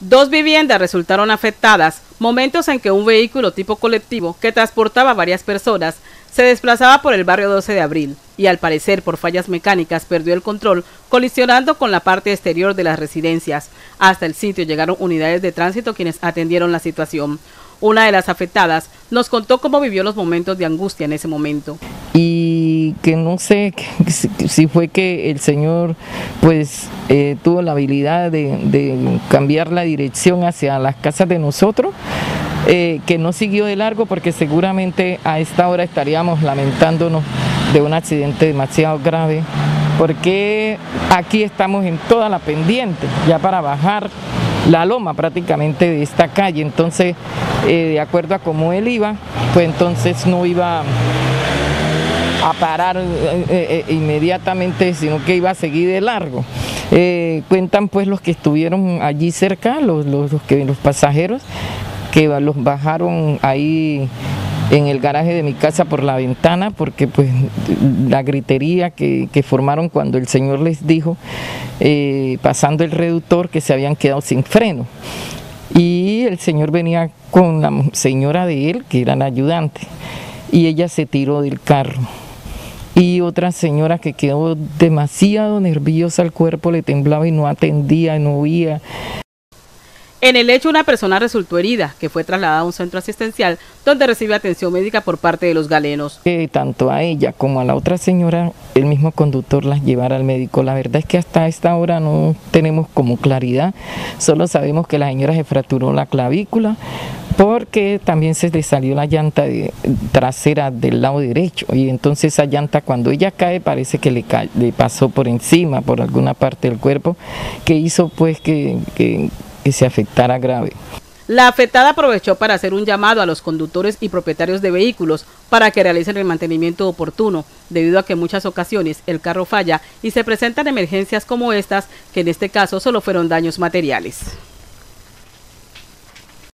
Dos viviendas resultaron afectadas, momentos en que un vehículo tipo colectivo que transportaba varias personas se desplazaba por el barrio 12 de abril y al parecer por fallas mecánicas perdió el control colisionando con la parte exterior de las residencias. Hasta el sitio llegaron unidades de tránsito quienes atendieron la situación. Una de las afectadas nos contó cómo vivió los momentos de angustia en ese momento. Que no sé si fue que el Señor pues eh, tuvo la habilidad de, cambiar la dirección hacia las casas de nosotros, eh, que no siguió de largo porque seguramente a esta hora estaríamos lamentándonos de un accidente demasiado grave, porque aquí estamos en toda la pendiente, ya para bajar la loma prácticamente de esta calle, entonces eh, de acuerdo a cómo él iba, pues entonces no iba a parar eh, eh, inmediatamente, sino que iba a seguir de largo. cuentan pues los que estuvieron allí cerca, los, los, que, los pasajeros, que los bajaron ahí en el garaje de mi casa por la ventana, porque pues la gritería que, formaron cuando el señor les dijo, eh, pasando el reductor, que se habían quedado sin freno. Y el señor venía con la señora de él, que era la ayudante, y ella se tiró del carro. Y otra señora que quedó demasiado nerviosa, el cuerpo le temblaba y no atendía, no oía. En el hecho, una persona resultó herida, que fue trasladada a un centro asistencial donde recibe atención médica por parte de los galenos. tanto a ella como a la otra señora, el mismo conductor las llevara al médico. La verdad es que hasta esta hora no tenemos como claridad, solo sabemos que la señora se fracturó la clavícula porque también se le salió la llanta trasera del lado derecho y entonces esa llanta cuando ella cae parece que le, le pasó por encima, por alguna parte del cuerpo, que hizo pues que se afectara grave. La afectada aprovechó para hacer un llamado a los conductores y propietarios de vehículos para que realicen el mantenimiento oportuno, debido a que en muchas ocasiones el carro falla y se presentan emergencias como estas, que en este caso solo fueron daños materiales.